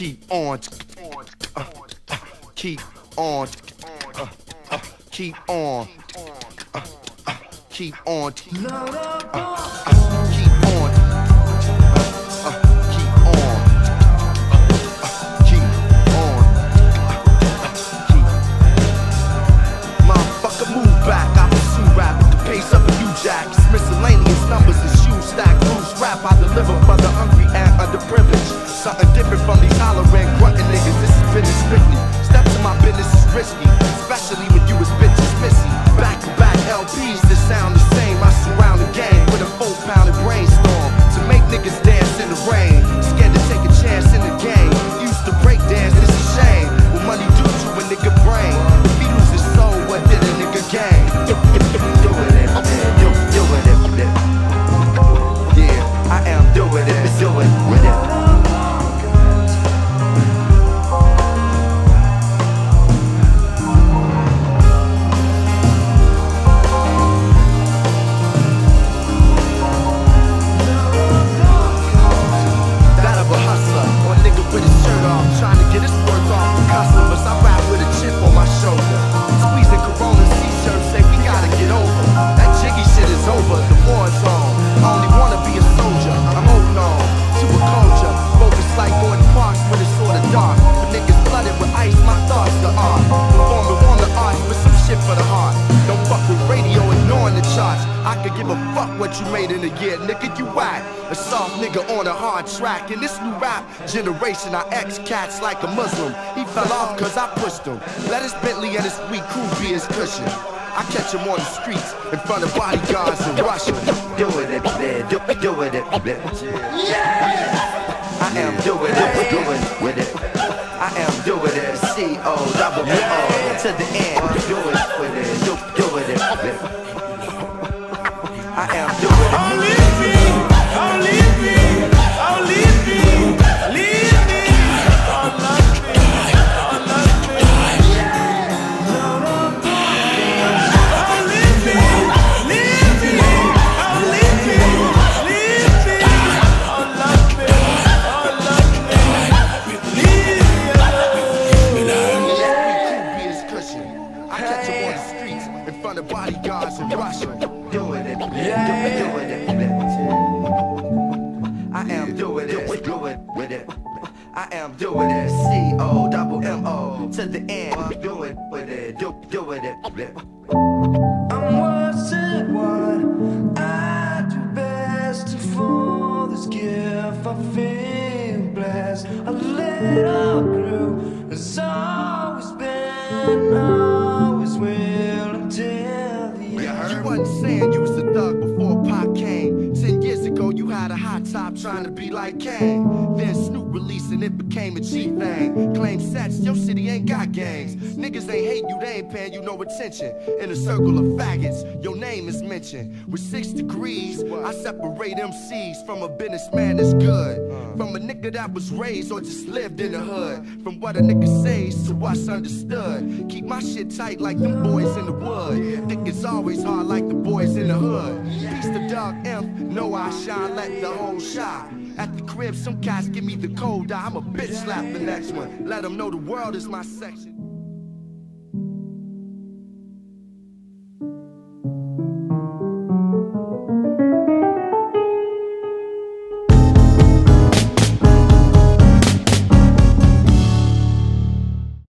keep on, keep on, keep on, keep on, uh, uh, keep on, keep on, keep on, keep. Motherfucker, move back. I pursue rap with the pace of a new jack. It's miscellaneous numbers and shoes stack. Loose rap. I deliver for the hungry and underprivileged. Something different from these hollering, grunting niggas. This is business strictly. Step to my business is risky, especially when you was I could give a fuck what you made in a year, nigga. You whack. A soft nigga on a hard track. In this new rap generation, I ex cats like a Muslim. He fell off cause I pushed him. Let his Bentley and his sweet crew be his cushion. I catch him on the streets in front of bodyguards in Russia. Doing it, man, do, it, doing it, man. I am Doing it, doing with it. I am Doing it, C O double O to the end. I am I am Doing it, doing it. I am Doing it, C O double M O. to the end. Doing it with it, do, doing it. I'm watching what I do best fall this gift. I feel blessed. A little crew has always been, top trying to be like Kane. Then Snoop released and it became a G thing. Claim sets, your city ain't got gangs. Niggas ain't hate you, they ain't paying you no attention. In a circle of faggots, your name is mentioned. With six degrees, I separate MCs from a businessman that's good. From a nigga that was raised or just lived in the hood. From what a nigga says to what's understood. Keep my shit tight like them boys in the wood. Think it's always hard like the boys in the hood. Peace to Doug M. No, I shine, let the whole shine. At the crib, some cats give me the cold eye. I'm a bitch slap the next one. Let them know the world is my section.